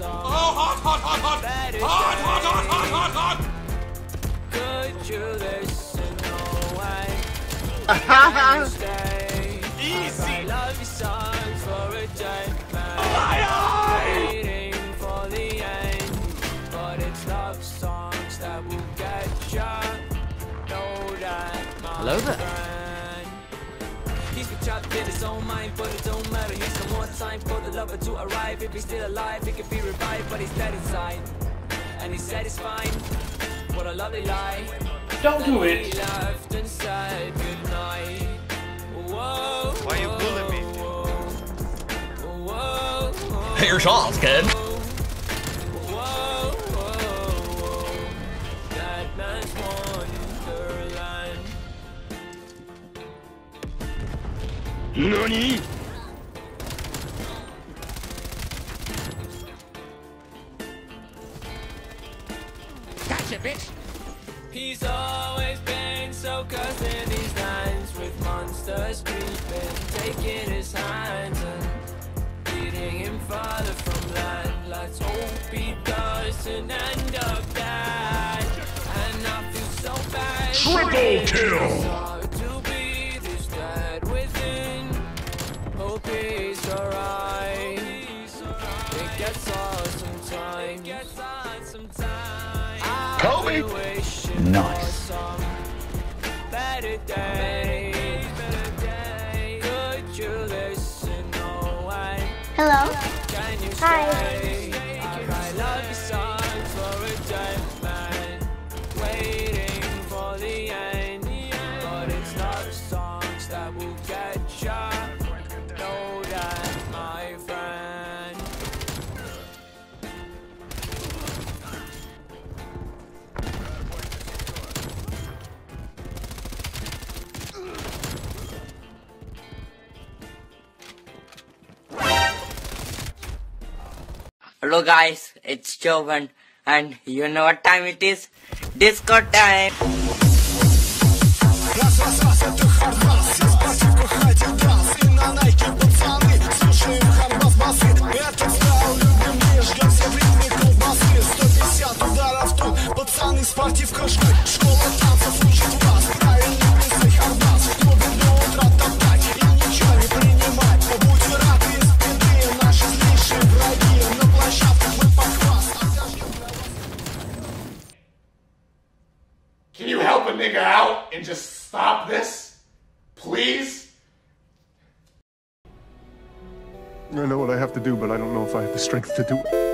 Oh, hot, hot, hot, hot! Hot, hot, hot, hot, hot, hot! Could you listen away? Easy! I love your song for a day. Hello there. He's been trapped in his own mind, but it don't matter. He's no more time for the lover to arrive. If he's still alive, he can be revived, but he's dead inside. And he said it's. What a lovely lie. Don't do it. left and said goodnight. Whoa. Why are you bullying me? Whoa. Whoa. Your chance, kid. NANI? He's always been so cursed these lands with monsters creeping, taking his hands and leading him farther from land. Hope he doesn't end up dead. And I feel so bad. Triple kill. Hope he's alright. It gets hard sometimes. It gets hard sometimes. Kobe. Nice. Better days, better days. Could you listen? No, I Hello. can you Hi. Hello guys, it's Jovan and you know what time it is? Disco time! Help a nigga out and just stop this? Please? I know what I have to do, but I don't know if I have the strength to do it.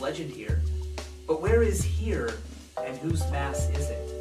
Legend here. But where is here, and whose mass is it?